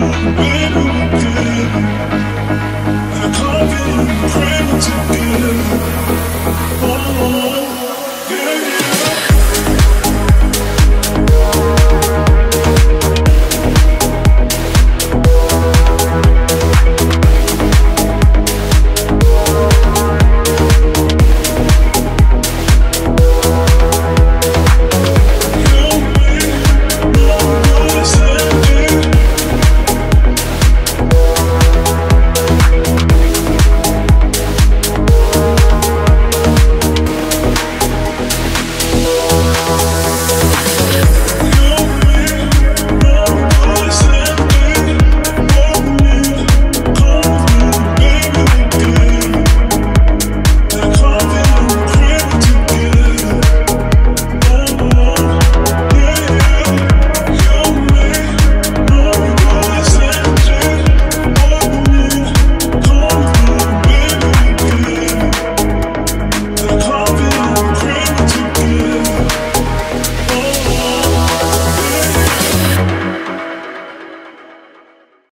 When I'm good, I'm carving and to be.